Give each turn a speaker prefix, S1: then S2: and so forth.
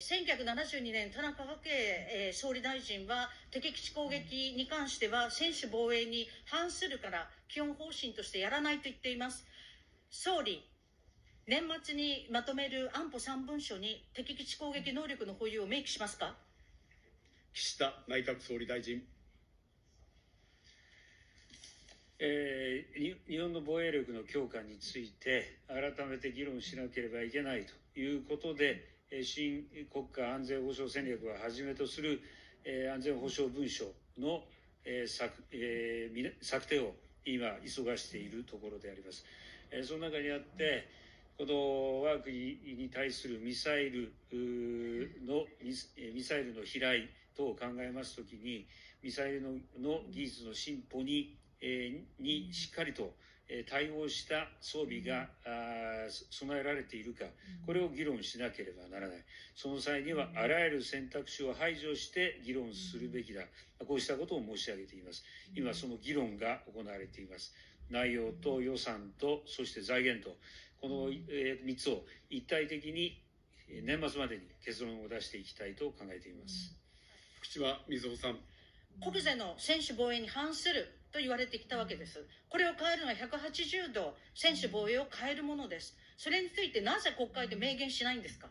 S1: 1972年、田中角栄、えー、総理大臣は、敵基地攻撃に関しては、専守防衛に反するから、基本方針としてやらないと言っています。総理、年末にまとめる安保3文書に、敵基地攻撃能力の保有を明記しますか？
S2: 岸田内閣総理大臣。
S3: えー、日本の防衛力の強化について、改めて議論しなければいけないということで、新国家安全保障戦略をはじめとする安全保障文書の策策定を今、急がしているところであります。その中にあって、この我が国に対するミサイルのミサイルの飛来等を考えますときに、ミサイルのの技術の進歩ににしっかりと対応した装備が備えられているか、これを議論しなければならない。その際には、あらゆる選択肢を排除して議論するべきだ。こうしたことを申し上げています。今、その議論が行われています。内容と予算と、そして財源と、この3つを一体的に年末までに結論を出していきたいと考えています。
S2: 福島みずほさん。
S1: 国税の専守防衛に反すると言われてきたわけです。これを変えるのは180度、専守防衛を変えるものです。それについてなぜ国会で明言しないんですか？